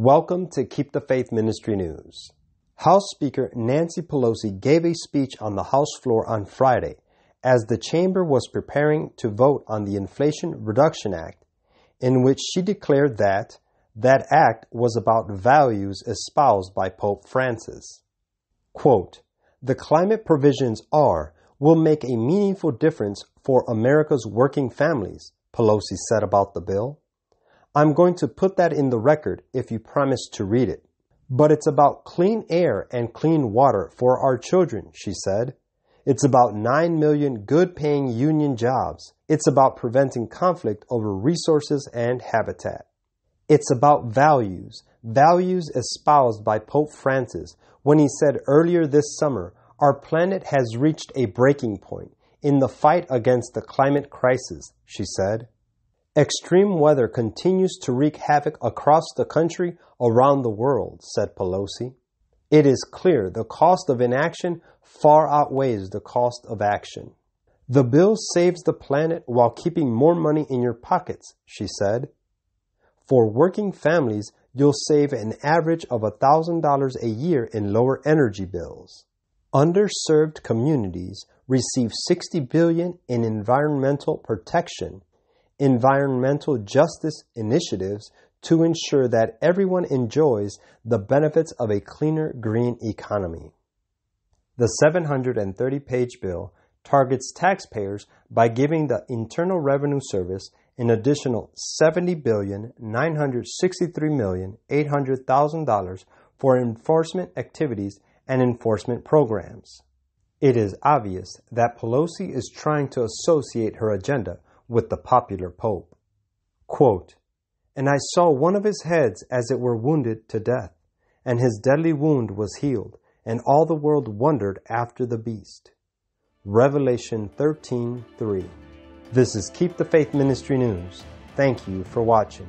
Welcome to Keep the Faith Ministry News. House Speaker Nancy Pelosi gave a speech on the House floor on Friday as the chamber was preparing to vote on the Inflation Reduction Act, in which she declared that that act was about values espoused by Pope Francis. Quote, the climate provisions are, will make a meaningful difference for America's working families, Pelosi said about the bill. I'm going to put that in the record if you promise to read it. But it's about clean air and clean water for our children, she said. It's about 9 million good paying union jobs. It's about preventing conflict over resources and habitat. It's about values, values espoused by Pope Francis when he said earlier this summer, our planet has reached a breaking point in the fight against the climate crisis, she said. Extreme weather continues to wreak havoc across the country, around the world, said Pelosi. It is clear the cost of inaction far outweighs the cost of action. The bill saves the planet while keeping more money in your pockets, she said. For working families, you'll save an average of $1,000 a year in lower energy bills. Underserved communities receive 60 billion in environmental protection environmental justice initiatives to ensure that everyone enjoys the benefits of a cleaner green economy. The 730 page bill targets taxpayers by giving the Internal Revenue Service an additional $70,963,800,000 for enforcement activities and enforcement programs. It is obvious that Pelosi is trying to associate her agenda with the popular Pope. Quote, and I saw one of his heads as it were wounded to death, and his deadly wound was healed, and all the world wondered after the beast. Revelation 13:3. This is Keep the Faith Ministry News. Thank you for watching.